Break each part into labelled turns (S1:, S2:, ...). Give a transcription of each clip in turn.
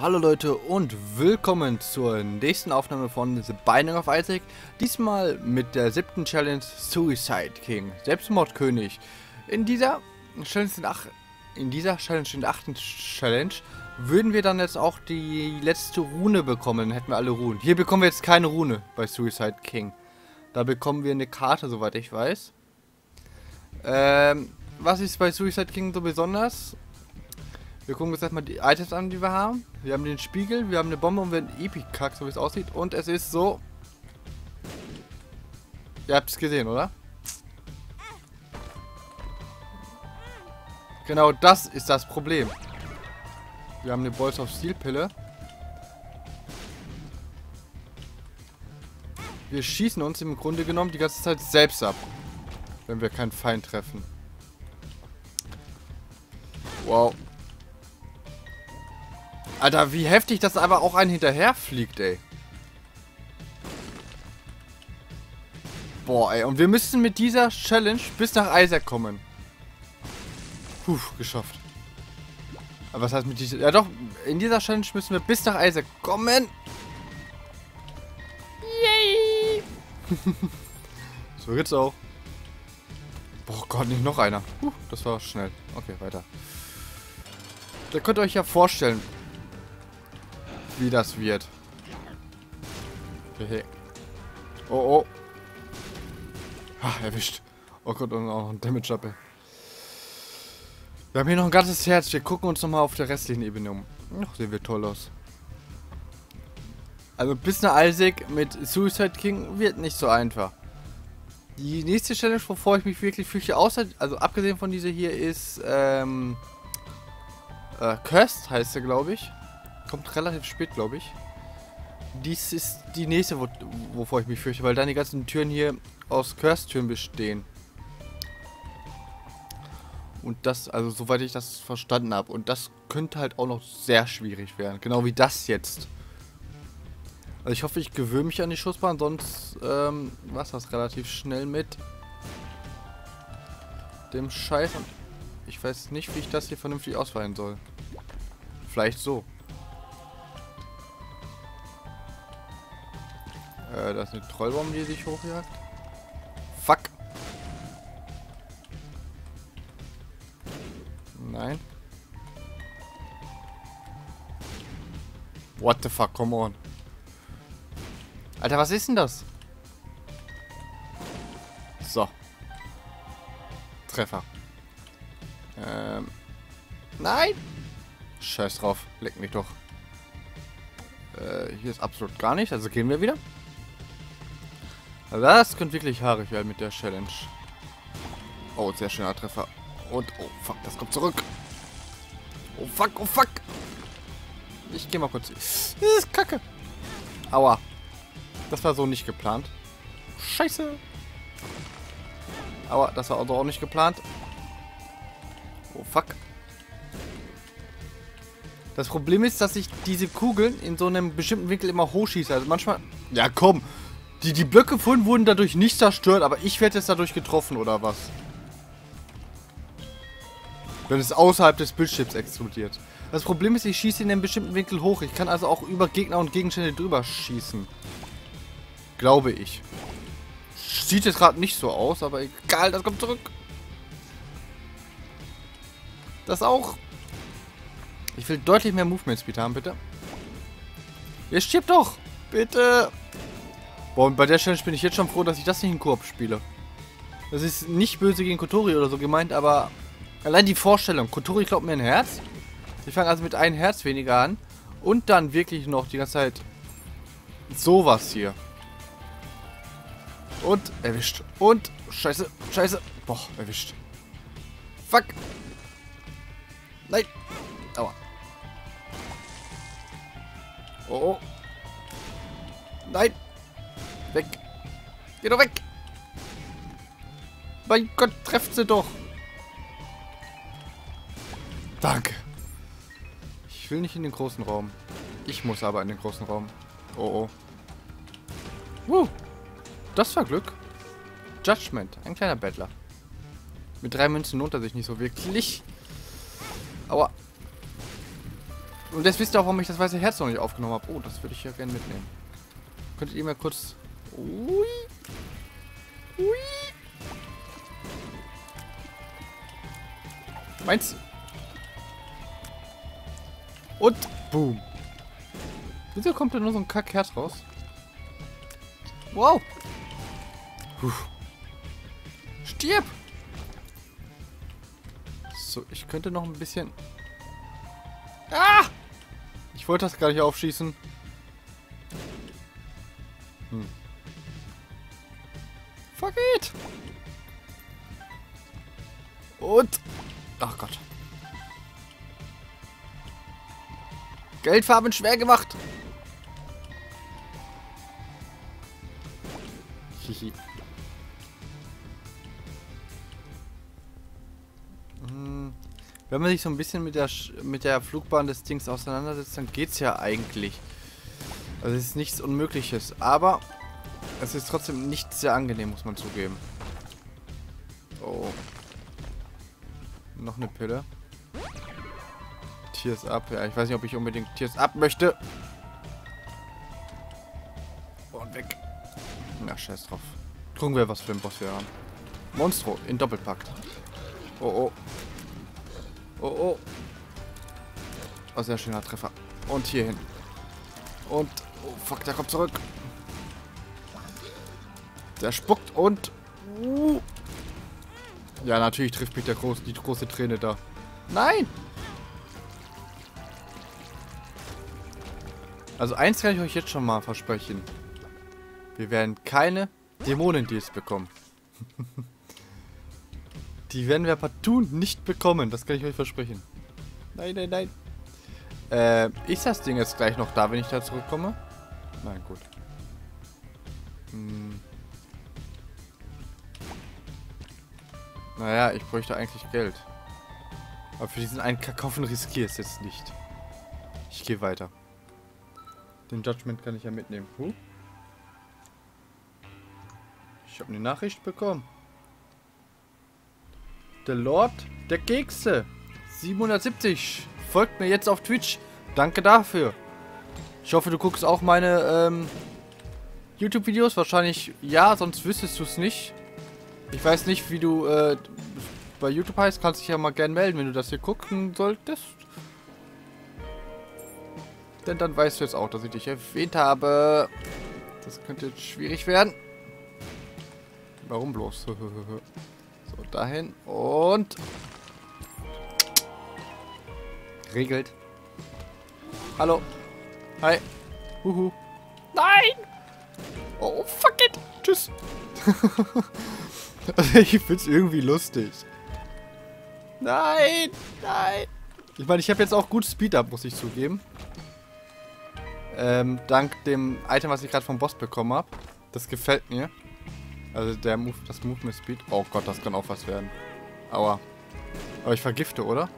S1: hallo Leute und willkommen zur nächsten Aufnahme von The Binding of Isaac. Diesmal mit der siebten Challenge Suicide King, Selbstmordkönig. In dieser Challenge, in dieser Challenge, in der achten Challenge, würden wir dann jetzt auch die letzte Rune bekommen. Dann hätten wir alle Runen. Hier bekommen wir jetzt keine Rune bei Suicide King. Da bekommen wir eine Karte, soweit ich weiß. Ähm, was ist bei Suicide King so besonders? Wir gucken uns erstmal die Items an, die wir haben. Wir haben den Spiegel, wir haben eine Bombe und wir haben einen Epic-Kack, so wie es aussieht. Und es ist so... Ihr habt es gesehen, oder? Genau das ist das Problem. Wir haben eine Balls of Steel Pille. Wir schießen uns im Grunde genommen die ganze Zeit selbst ab. Wenn wir keinen Feind treffen. Wow. Alter, wie heftig das aber auch einen hinterher fliegt, ey. Boah, ey. Und wir müssen mit dieser Challenge bis nach Isaac kommen. Puh, geschafft. Aber was heißt mit dieser... Ja doch, in dieser Challenge müssen wir bis nach Isaac kommen. Yay! so geht's auch. Boah Gott, nicht noch einer. Puh, das war schnell. Okay, weiter. Da könnt ihr euch ja vorstellen, wie das wird. Okay. Oh, oh. Ah, erwischt. Oh Gott, und auch ein Damage-Up. Wir haben hier noch ein ganzes Herz. Wir gucken uns nochmal auf der restlichen Ebene um. Noch sehen wir toll aus. Also bis nach Isaac mit Suicide King wird nicht so einfach. Die nächste Challenge, wovor ich mich wirklich fürchte, außer, also abgesehen von dieser hier, ist, ähm, äh, Cursed heißt er, glaube ich. Kommt relativ spät, glaube ich. Dies ist die nächste, wo, wovor ich mich fürchte, weil dann die ganzen Türen hier aus Cursed-Türen bestehen. Und das, also soweit ich das verstanden habe. Und das könnte halt auch noch sehr schwierig werden. Genau wie das jetzt. Also ich hoffe, ich gewöhne mich an die Schussbahn, sonst ähm, war das relativ schnell mit dem Scheiß. Und ich weiß nicht, wie ich das hier vernünftig ausweichen soll. Vielleicht so. Äh, da ist eine Trollbombe, die sich hochjagt. Fuck. Nein. What the fuck, come on. Alter, was ist denn das? So. Treffer. Ähm. Nein! Scheiß drauf. Leck mich doch. Äh, hier ist absolut gar nichts. Also gehen wir wieder. Das könnte wirklich haarig werden mit der Challenge. Oh, sehr schöner Treffer. Und, oh fuck, das kommt zurück. Oh fuck, oh fuck. Ich gehe mal kurz. Das ist kacke. Aua. Das war so nicht geplant. Scheiße. Aua, das war also auch nicht geplant. Oh fuck. Das Problem ist, dass ich diese Kugeln in so einem bestimmten Winkel immer hochschieße. Also manchmal... Ja, komm. Die, die Blöcke vorhin wurden dadurch nicht zerstört, aber ich werde jetzt dadurch getroffen, oder was? Wenn es außerhalb des Bildschirms explodiert. Das Problem ist, ich schieße in einem bestimmten Winkel hoch. Ich kann also auch über Gegner und Gegenstände drüber schießen. Glaube ich. Sieht jetzt gerade nicht so aus, aber egal, das kommt zurück. Das auch. Ich will deutlich mehr Movement Speed haben, bitte. Ihr stirbt doch. Bitte. Boah, und bei der Challenge bin ich jetzt schon froh, dass ich das nicht in Koop spiele. Das ist nicht böse gegen Kotori oder so gemeint, aber allein die Vorstellung. Kotori glaubt mir ein Herz. Ich fange also mit einem Herz weniger an. Und dann wirklich noch die ganze Zeit sowas hier. Und erwischt. Und scheiße, scheiße. Boah, erwischt. Fuck. Nein. Aua. Oh, oh. Nein. Weg. Geh doch weg. Mein Gott, trefft sie doch. Danke. Ich will nicht in den großen Raum. Ich muss aber in den großen Raum. Oh, oh. Woo. Das war Glück. Judgment. Ein kleiner Bettler. Mit drei Münzen lohnt er sich nicht so wirklich. Aua. Und jetzt wisst ihr auch, warum ich das weiße Herz noch nicht aufgenommen habe. Oh, das würde ich ja gerne mitnehmen. Könntet ihr mir kurz... Ui. Ui. Meins. Und boom. Wieso kommt da nur so ein Kackherz raus? Wow. Puh. Stirb! So, ich könnte noch ein bisschen... Ah! Ich wollte das gar nicht aufschießen. Geldfarben schwer gemacht. Hihi. Hm, wenn man sich so ein bisschen mit der mit der Flugbahn des Dings auseinandersetzt, dann geht's ja eigentlich. Also es ist nichts Unmögliches, aber es ist trotzdem nicht sehr angenehm, muss man zugeben. Oh. Noch eine Pille. Tears Up. Ja, ich weiß nicht, ob ich unbedingt Tears Up möchte. Und weg. Na, scheiß drauf. Gucken wir, was für ein Boss wir haben. Monstro in Doppelpakt. Oh, oh. Oh, oh. Oh, sehr schöner Treffer. Und hier hin. Und... Oh, fuck, der kommt zurück. Der spuckt und... Uh. Ja, natürlich trifft mich der groß, die große Träne da. Nein! Also eins kann ich euch jetzt schon mal versprechen. Wir werden keine Dämonendeals bekommen. Die werden wir partout nicht bekommen. Das kann ich euch versprechen. Nein, nein, nein. Äh, ist das Ding jetzt gleich noch da, wenn ich da zurückkomme? Nein, gut. Hm. Naja, ich bräuchte eigentlich Geld. Aber für diesen einen Kackhaufen riskiere ich es jetzt nicht. Ich gehe weiter. Den Judgment kann ich ja mitnehmen. Huh? Ich habe eine Nachricht bekommen. Der Lord der Kekse. 770. Folgt mir jetzt auf Twitch. Danke dafür. Ich hoffe, du guckst auch meine ähm, YouTube-Videos. Wahrscheinlich ja, sonst wüsstest du es nicht. Ich weiß nicht, wie du äh, bei YouTube heißt. Kannst dich ja mal gerne melden, wenn du das hier gucken solltest. Denn dann weißt du jetzt auch, dass ich dich erwähnt habe. Das könnte jetzt schwierig werden. Warum bloß? so, dahin. Und... Regelt. Hallo. Hi. Huhu. Nein! Oh, fuck it. Tschüss. ich find's irgendwie lustig. Nein! Nein! Ich meine, ich habe jetzt auch gut Speed-Up, muss ich zugeben. Ähm, dank dem Item, was ich gerade vom Boss bekommen habe. Das gefällt mir. Also der Move, das Movement Speed. Oh Gott, das kann auch was werden. Aua. Aber ich vergifte, oder?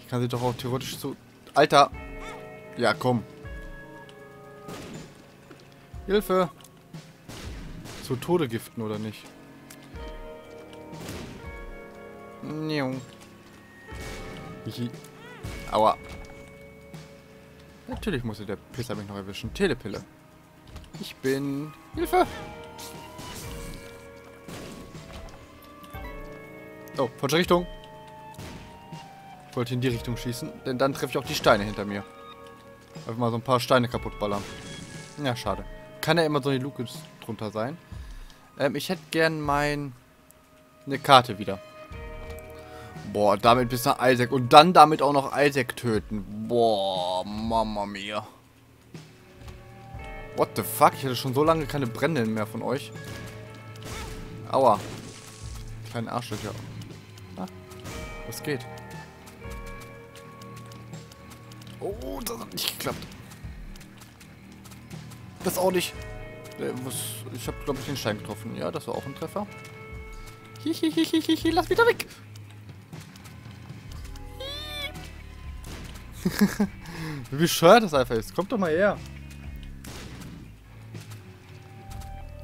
S1: Ich kann sie doch auch theoretisch so... Alter! Ja, komm. Hilfe! Zu Tode giften, oder nicht? Hihi. Aua. Natürlich musste der Pisser mich noch erwischen. Telepille. Ich bin... Hilfe! Oh, falsche Richtung. Ich wollte in die Richtung schießen, denn dann treffe ich auch die Steine hinter mir. Einfach mal so ein paar Steine kaputt ballern. Ja, schade. Kann ja immer so eine Luke drunter sein. Ähm, ich hätte gern mein... Eine Karte wieder. Boah, damit bis nach Isaac. Und dann damit auch noch Isaac töten. Boah, Mama mia. What the fuck? Ich hatte schon so lange keine Brände mehr von euch. Aua. Kleine Arschlöcher. Ah, was geht? Oh, das hat nicht geklappt. Das auch nicht. Äh, ich habe, glaube ich, den Stein getroffen. Ja, das war auch ein Treffer. Hihihihihi, lass mich da weg. Wie bescheuert das einfach ist. Kommt doch mal her.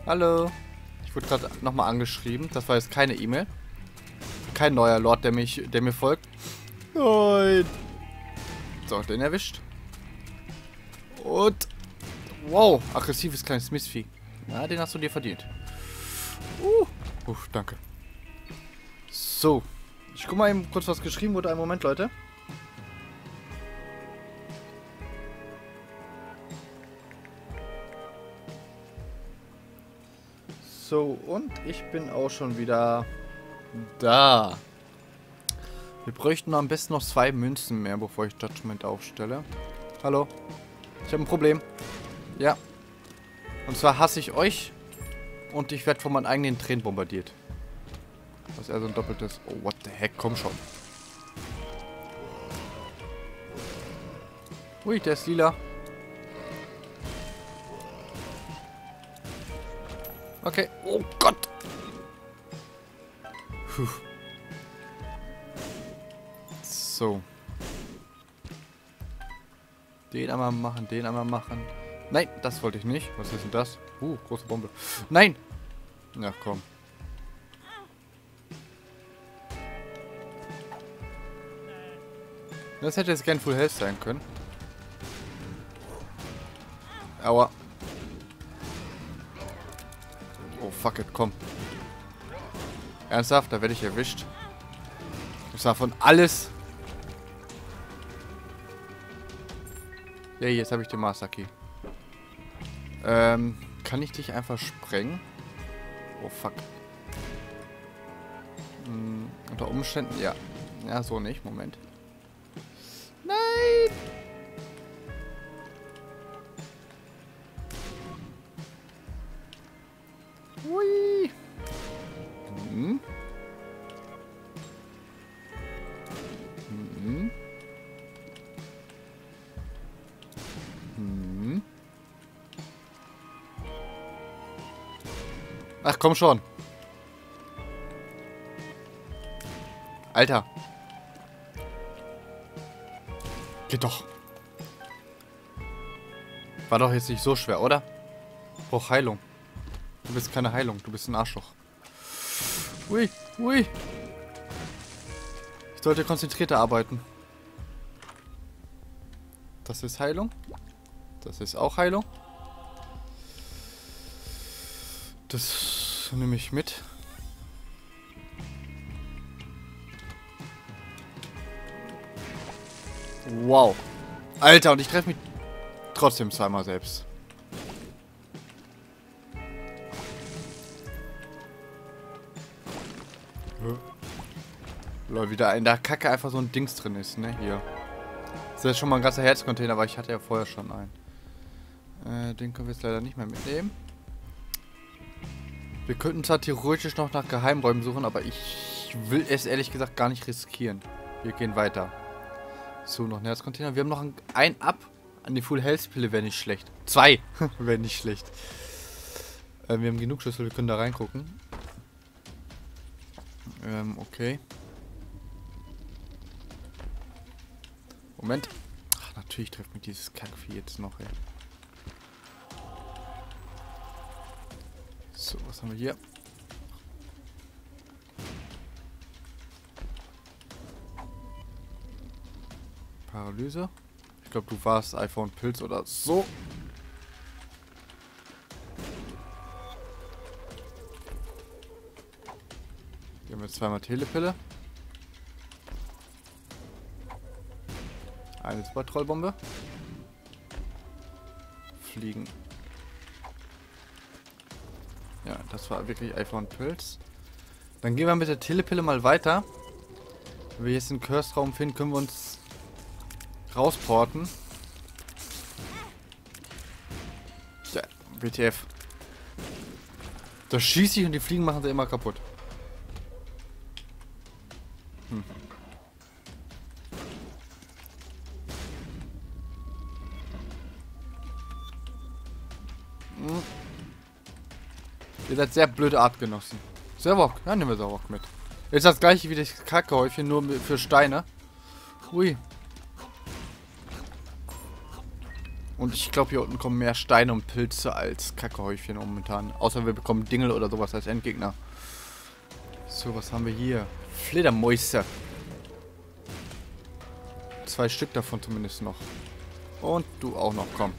S1: Hallo. Ich wurde gerade nochmal angeschrieben. Das war jetzt keine E-Mail. Kein neuer Lord, der mich, der mir folgt. Nein. So, den erwischt. Und... Wow, aggressives kleines Mistvieh. Na, den hast du dir verdient. Uh, Uff, danke. So. Ich guck mal eben kurz, was geschrieben wurde. Einen Moment, Leute. So, und ich bin auch schon wieder da. Wir bräuchten am besten noch zwei Münzen mehr, bevor ich Judgment aufstelle. Hallo? Ich habe ein Problem. Ja. Und zwar hasse ich euch und ich werde von meinen eigenen Tränen bombardiert. Was er so ein doppeltes... Oh, what the heck? Komm schon. Ui, der ist lila. Okay. Oh Gott. Puh. So. Den einmal machen, den einmal machen. Nein, das wollte ich nicht. Was ist denn das? Uh, große Bombe. Nein! Na komm. Das hätte jetzt kein Full Health sein können. Aua. Fuck it, komm. Ernsthaft, da werde ich erwischt. Das war von alles. Ja, jetzt habe ich den Master Key. Ähm, kann ich dich einfach sprengen? Oh, fuck. Hm, unter Umständen, ja. Ja, so nicht. Moment. Ach, komm schon. Alter. Geht doch. War doch jetzt nicht so schwer, oder? Brauch Heilung. Du bist keine Heilung, du bist ein Arschloch. Ui, ui. Ich sollte konzentrierter arbeiten. Das ist Heilung. Das ist auch Heilung. Das nehme ich mit. Wow. Alter, und ich treffe mich trotzdem zweimal selbst. Lol, wieder in der Kacke einfach so ein Dings drin ist, ne? Hier. Das ist schon mal ein ganzer Herzcontainer, aber ich hatte ja vorher schon einen. Äh, den können wir jetzt leider nicht mehr mitnehmen. Wir könnten zwar theoretisch noch nach Geheimräumen suchen, aber ich will es ehrlich gesagt gar nicht riskieren. Wir gehen weiter. So, noch ein Herzcontainer. Wir haben noch ein, ein Ab. An die Full Health Pille wäre nicht schlecht. Zwei wäre nicht schlecht. Äh, wir haben genug Schlüssel, wir können da reingucken. Ähm, okay. Moment. Ach, natürlich trifft mich dieses Kackvieh jetzt noch, ey. Was haben wir hier? Paralyse. Ich glaube, du warst iPhone Pilz oder so. Hier haben wir zweimal Telepille. Eine Super-Trollbombe. Fliegen. Das war wirklich iPhone Pilz. Dann gehen wir mit der Telepille mal weiter. Wenn wir jetzt einen Curse-Raum finden, können wir uns rausporten. Ja, WTF. Da schieße ich und die Fliegen machen sie immer kaputt. Seid sehr blöde Artgenossen. Servok, ja, nehmen wir Servok mit. Jetzt das gleiche wie das Kackehäufchen, nur für Steine. Hui. Und ich glaube, hier unten kommen mehr Steine und Pilze als Kackehäufchen momentan. Außer wir bekommen Dingel oder sowas als Endgegner. So, was haben wir hier? Fledermäuse. zwei Stück davon zumindest noch. Und du auch noch, komm.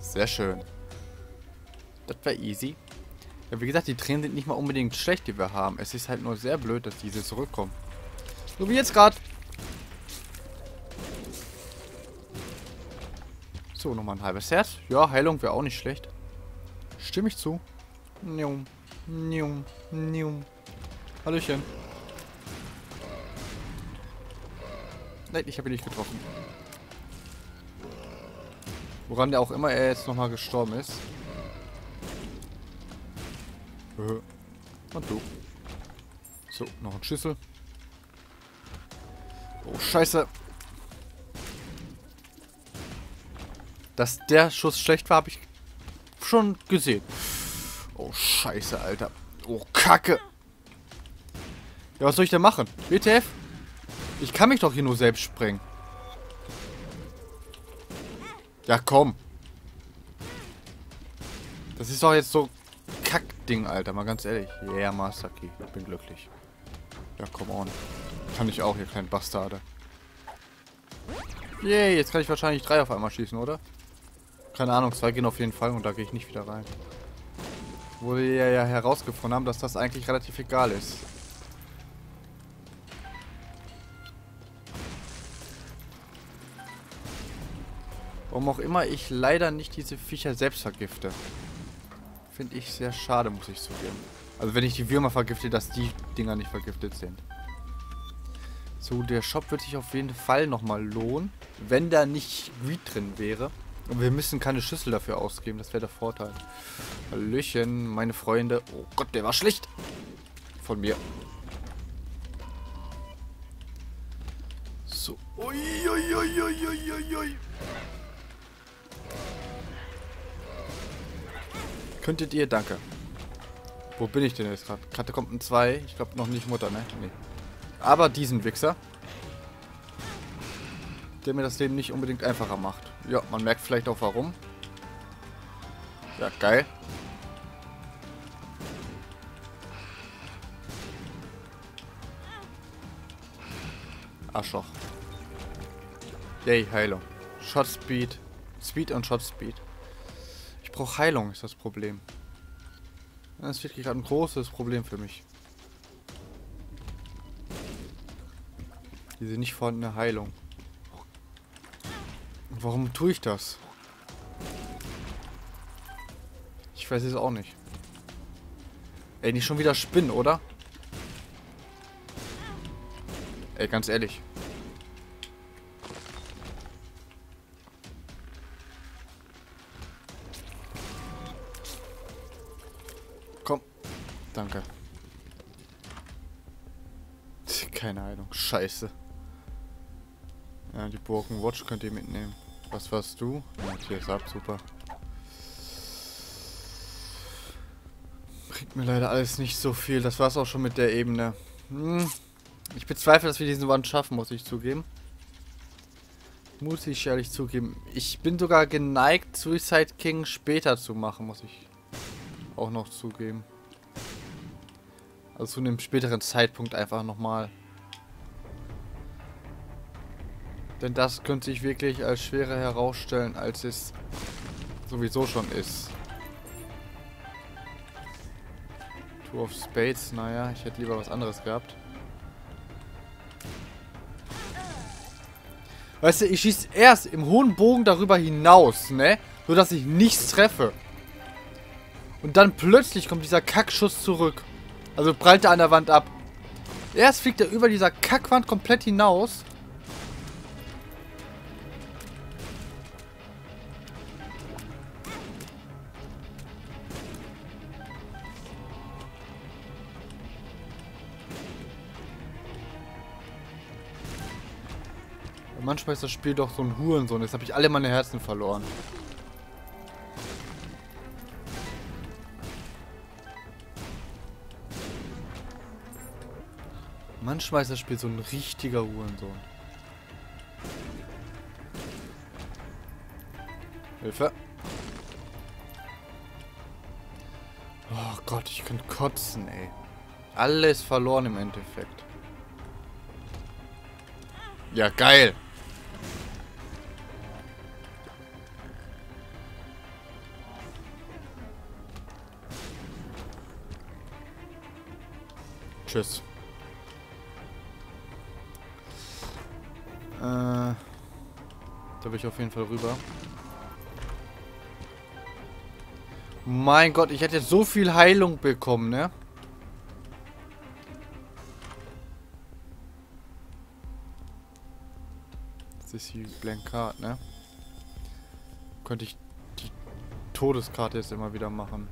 S1: Sehr schön. Das war easy. Ja, wie gesagt, die Tränen sind nicht mal unbedingt schlecht, die wir haben. Es ist halt nur sehr blöd, dass diese zurückkommen. So wie jetzt gerade. So, nochmal ein halbes Herz. Ja, Heilung wäre auch nicht schlecht. Stimme ich zu. Nium, nium, nium. Hallöchen. Nein, ich habe ihn nicht getroffen. Woran der auch immer er jetzt nochmal gestorben ist. Und du. So, noch ein Schüssel. Oh, scheiße. Dass der Schuss schlecht war, habe ich schon gesehen. Oh, scheiße, Alter. Oh, Kacke. Ja, was soll ich denn machen? WTF? Ich kann mich doch hier nur selbst sprengen. Ja, komm. Das ist doch jetzt so Kackding, Alter. Mal ganz ehrlich. Yeah, Master Key. Ich bin glücklich. Ja, come on. Kann ich auch hier, kein Bastarde. Yay, jetzt kann ich wahrscheinlich drei auf einmal schießen, oder? Keine Ahnung, zwei gehen auf jeden Fall und da gehe ich nicht wieder rein. Wo wir ja herausgefunden haben, dass das eigentlich relativ egal ist. Warum auch immer ich leider nicht diese Viecher selbst vergifte. Finde ich sehr schade, muss ich zugeben. Also wenn ich die Würmer vergifte, dass die Dinger nicht vergiftet sind. So, der Shop wird sich auf jeden Fall nochmal lohnen, wenn da nicht Greed drin wäre. Und wir müssen keine Schüssel dafür ausgeben, das wäre der Vorteil. Hallöchen, meine Freunde. Oh Gott, der war schlecht. Von mir. So. Ui, ui, ui, ui, ui, ui. Könntet ihr, danke. Wo bin ich denn jetzt gerade? Gerade kommt ein 2. Ich glaube noch nicht Mutter, ne? Nee. Aber diesen Wichser. Der mir das Leben nicht unbedingt einfacher macht. Ja, man merkt vielleicht auch warum. Ja, geil. Arschloch. Yay, Heilung. Shot Speed. Speed und Shot Speed brauche Heilung, ist das Problem. Das ist wirklich ein großes Problem für mich. Diese nicht vorhandene Heilung. Warum tue ich das? Ich weiß es auch nicht. Ey, nicht schon wieder spinnen, oder? Ey, ganz ehrlich. Danke. Keine Ahnung. Scheiße. Ja, die Broken Watch könnt ihr mitnehmen. Was warst du? Ja, hier ist ab, super. Bringt mir leider alles nicht so viel. Das war's auch schon mit der Ebene. Hm. Ich bezweifle, dass wir diesen Wand schaffen, muss ich zugeben. Muss ich ehrlich zugeben. Ich bin sogar geneigt, Suicide King später zu machen, muss ich auch noch zugeben. Also zu einem späteren Zeitpunkt einfach nochmal. Denn das könnte sich wirklich als schwerer herausstellen, als es sowieso schon ist. Two of Spades, naja, ich hätte lieber was anderes gehabt. Weißt du, ich schieße erst im hohen Bogen darüber hinaus, ne? So dass ich nichts treffe. Und dann plötzlich kommt dieser Kackschuss zurück. Also prallt er an der Wand ab. Erst fliegt er über dieser Kackwand komplett hinaus. Manchmal ist das Spiel doch so ein Hurensohn. Jetzt habe ich alle meine Herzen verloren. Manchmal ist das Spiel so ein richtiger Uhrensohn. Hilfe. Oh Gott, ich könnte kotzen, ey. Alles verloren im Endeffekt. Ja, geil. Tschüss. Da will ich auf jeden Fall rüber. Mein Gott, ich hätte so viel Heilung bekommen, ne? Das ist die Blank Card, ne? Könnte ich die Todeskarte jetzt immer wieder machen.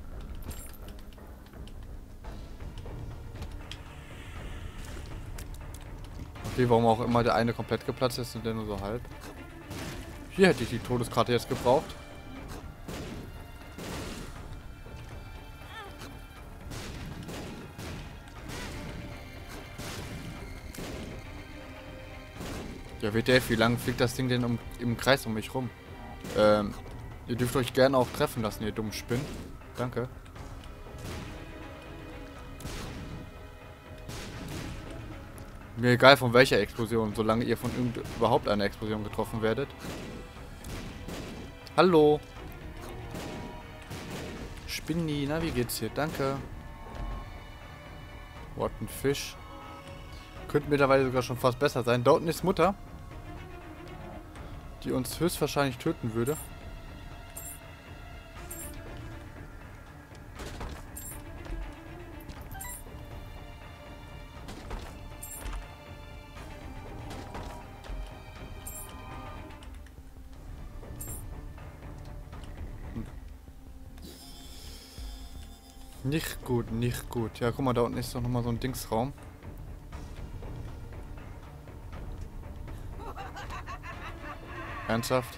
S1: Okay, warum auch immer der eine komplett geplatzt ist und der nur so halb. Hier hätte ich die Todeskarte jetzt gebraucht. Ja, WTF, wie lange fliegt das Ding denn um, im Kreis um mich rum? Ähm, ihr dürft euch gerne auch treffen lassen, ihr dummen Spinnen. Danke. Mir egal von welcher Explosion, solange ihr von überhaupt einer Explosion getroffen werdet. Hallo. Spinni, na wie geht's hier? Danke. What ein Fisch. Könnte mittlerweile sogar schon fast besser sein. Da ist Mutter. Die uns höchstwahrscheinlich töten würde. Nicht gut, nicht gut. Ja, guck mal, da unten ist doch nochmal so ein Dingsraum. Ernsthaft?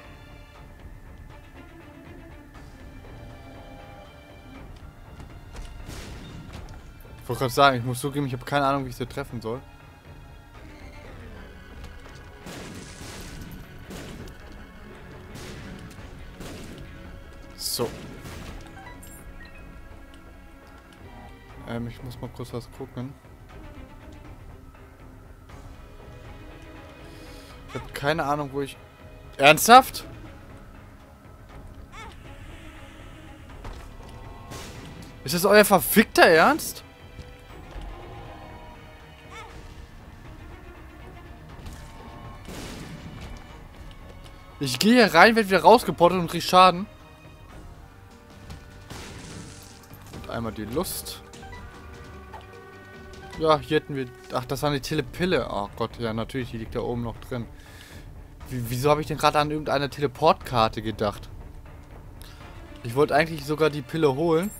S1: Ich wollte gerade sagen, ich muss zugeben, ich habe keine Ahnung, wie ich sie treffen soll. Ich muss mal kurz was gucken. Ich habe keine Ahnung, wo ich... Ernsthaft? Ist das euer verfickter Ernst? Ich gehe hier rein, werde wieder rausgepottet und krieg Schaden. Und einmal die Lust. Ja, hier hätten wir... Ach, das war eine Telepille. Oh Gott, ja, natürlich, die liegt da oben noch drin. Wie, wieso habe ich denn gerade an irgendeine Teleportkarte gedacht? Ich wollte eigentlich sogar die Pille holen.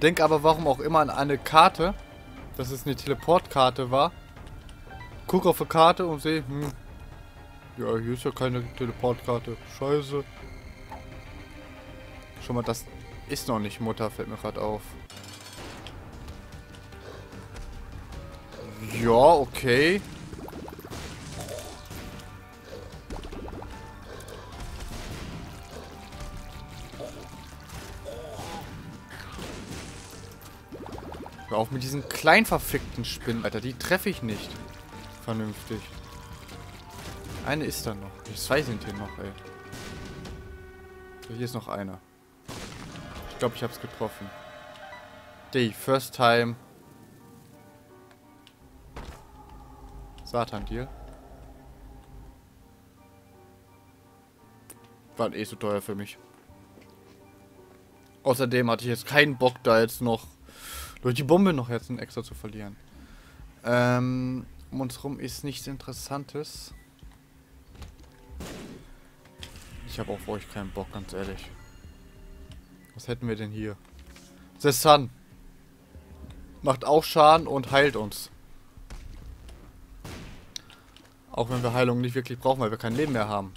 S1: Denk aber warum auch immer an eine Karte, dass es eine Teleportkarte war. Guck auf die Karte und sehe, hm, ja, hier ist ja keine Teleportkarte. Scheiße. Schon mal, das ist noch nicht Mutter, fällt mir gerade auf. Ja, okay. Hör auf mit diesen kleinen verfickten Spinnen, Alter. Die treffe ich nicht. Vernünftig. Eine ist da noch. Zwei sind hier noch, ey. Hier ist noch einer. Ich glaube, ich habe es getroffen. Day, first time. Satan-Deal. War eh so teuer für mich. Außerdem hatte ich jetzt keinen Bock, da jetzt noch durch die Bombe noch jetzt ein extra zu verlieren. Ähm, um uns rum ist nichts Interessantes. Ich habe auch für euch keinen Bock, ganz ehrlich. Was hätten wir denn hier? The Sun. Macht auch Schaden und heilt uns. Auch wenn wir Heilung nicht wirklich brauchen, weil wir kein Leben mehr haben.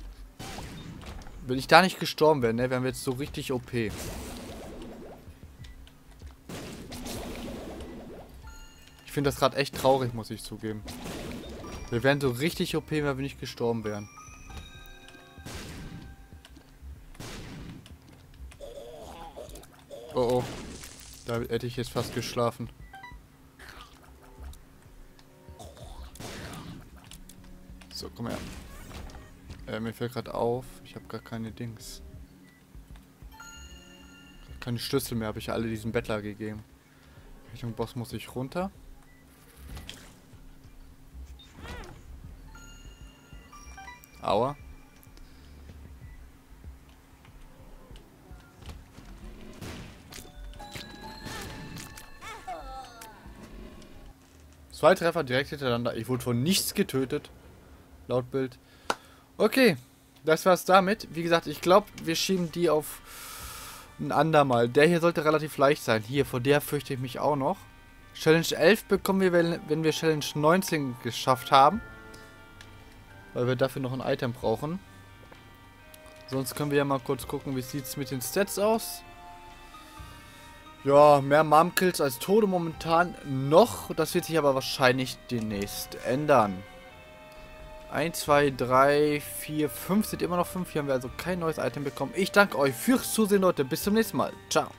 S1: Wenn ich da nicht gestorben wäre, ne, wären wir jetzt so richtig OP. Ich finde das gerade echt traurig, muss ich zugeben. Wir wären so richtig OP, wenn wir nicht gestorben wären. Oh oh. Da hätte ich jetzt fast geschlafen. Äh, mir fällt gerade auf, ich habe gar keine Dings. Keine Schlüssel mehr, habe ich alle diesen Bettler gegeben. Richtung Boss muss ich runter. Aua. Zwei Treffer direkt hintereinander. Ich wurde von nichts getötet. Laut Bild. Okay, das war's damit. Wie gesagt, ich glaube, wir schieben die auf ein andermal. Der hier sollte relativ leicht sein. Hier, vor der fürchte ich mich auch noch. Challenge 11 bekommen wir, wenn wir Challenge 19 geschafft haben. Weil wir dafür noch ein Item brauchen. Sonst können wir ja mal kurz gucken, wie sieht es mit den Stats aus. Ja, mehr Mom-Kills als Tode momentan noch. Das wird sich aber wahrscheinlich demnächst ändern. 1, 2, 3, 4, 5 sind immer noch 5. Hier haben wir also kein neues Item bekommen. Ich danke euch fürs Zusehen, Leute. Bis zum nächsten Mal. Ciao.